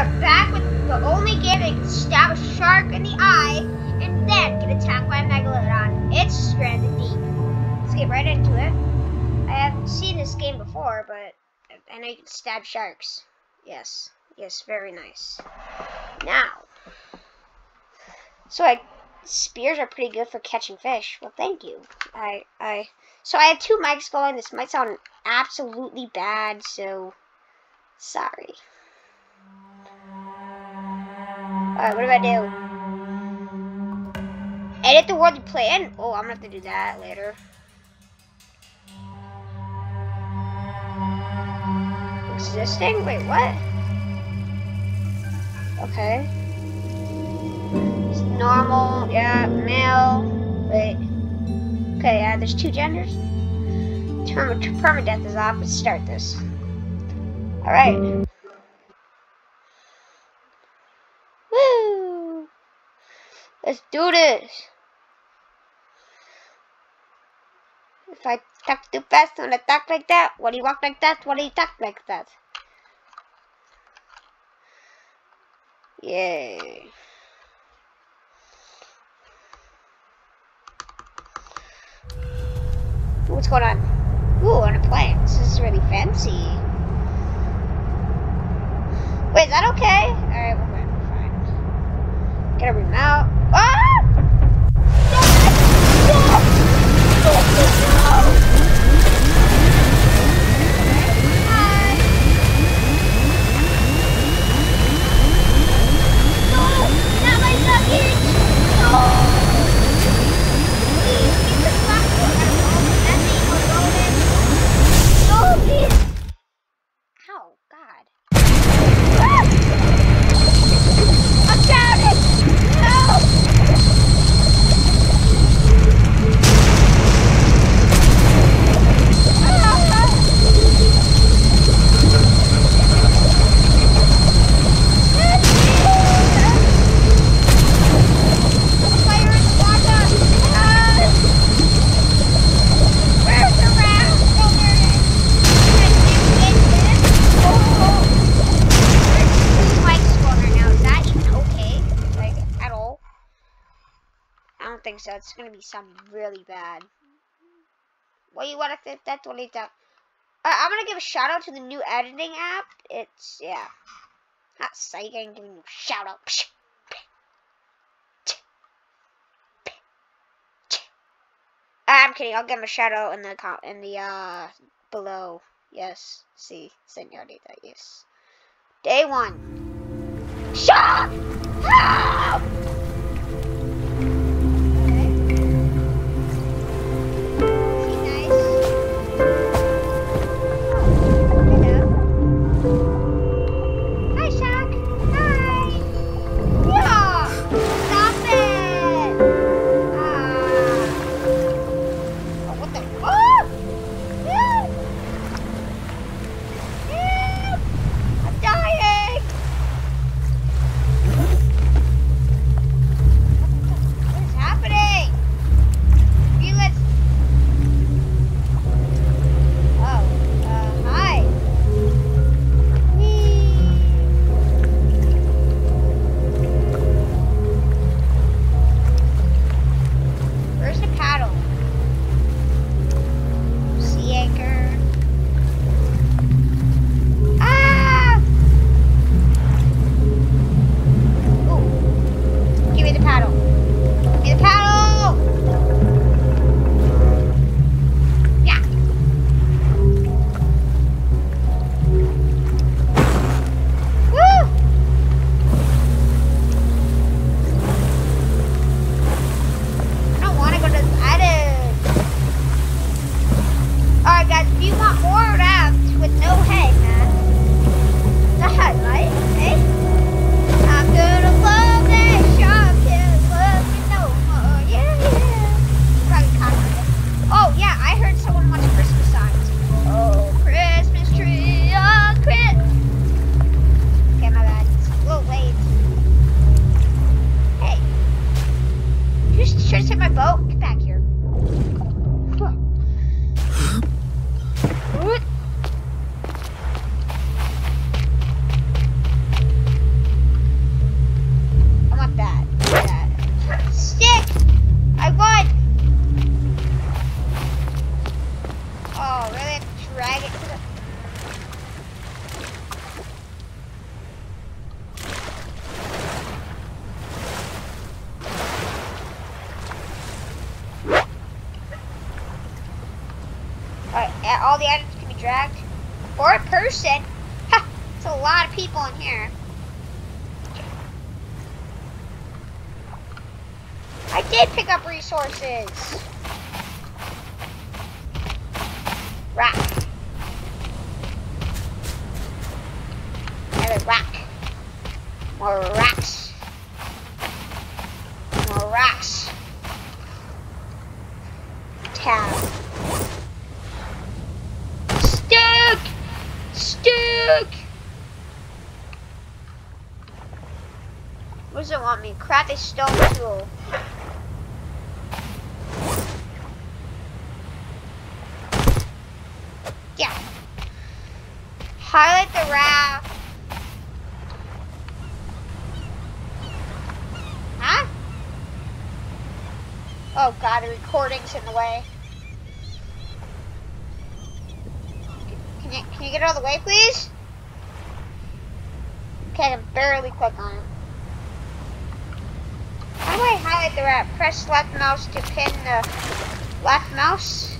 are back with the only game that can stab a shark in the eye and then get attacked by a megalodon. It's Stranded Deep. Let's get right into it. I haven't seen this game before, but and I know you can stab sharks. Yes, yes, very nice. Now, so I spears are pretty good for catching fish. Well, thank you. I I so I have two mics going. This might sound absolutely bad, so sorry. Alright, what do I do? Edit the world in? Oh, I'm gonna have to do that later. Existing? Wait, what? Okay. It's normal, yeah, male. Wait. Okay, yeah, there's two genders. Term permadeath is off. Let's start this. Alright. Woo! Let's do this! If I talk too fast I talk like that, when you walk like that, when you talk like that. Yay. What's going on? Ooh, on a plane. This is really fancy. Wait, is that okay? Alright, we're fine. Get a remote. Ah! It's gonna be something really bad. What do you want to think? That's what it's uh, I'm gonna give a shout out to the new editing app. It's yeah, not psyching, giving you shout out. I'm kidding. I'll give him a shout out in the in the uh below. Yes, see, senorita. Yes. Day one. Shut up! All the items can be dragged. For a person. Ha! It's a lot of people in here. I did pick up resources. Rock. Another rock. More rocks. More rocks. Tab. Stuck! Stuck! Does it want me? Craft a stone tool. Yeah. Highlight the raft. Huh? Oh god, the recording's in the way. Can you, can you get out of the way, please? Okay, I can barely click on it. How do I highlight the raft? Press left mouse to pin the left mouse.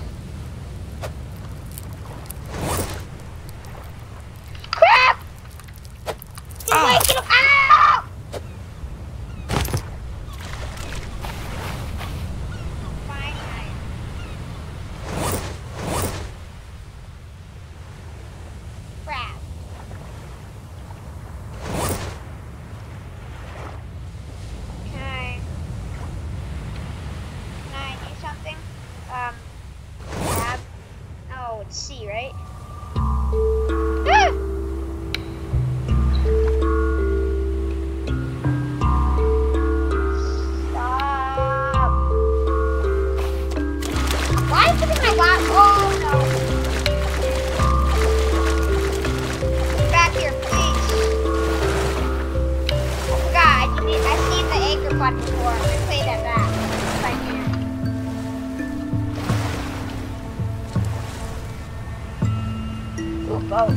Boat.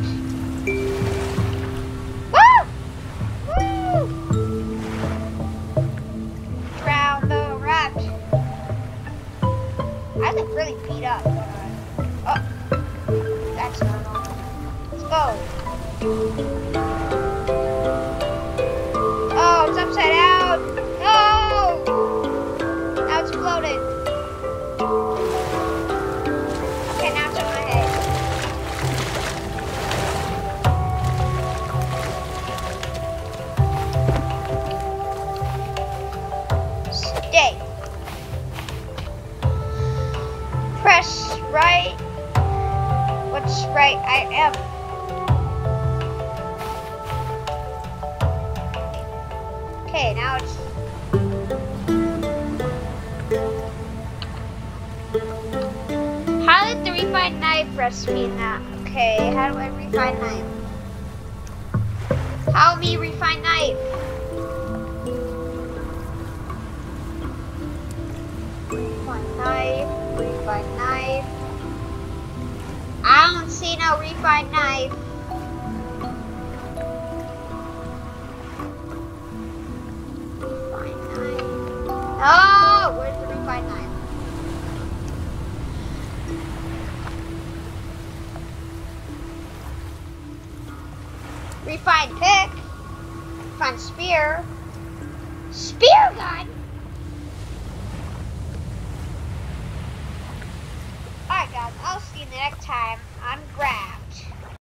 Woo! Woo! The. I look really beat up. Oh, that's not normal. Let's go. Recipe in that. Okay, how do I refine knife? How me refine knife? Refine knife, refine knife. I don't see no refine knife. Refined knife. Oh, refined pick, refined spear, spear gun. Alright guys, I'll see you next time. I'm Brad.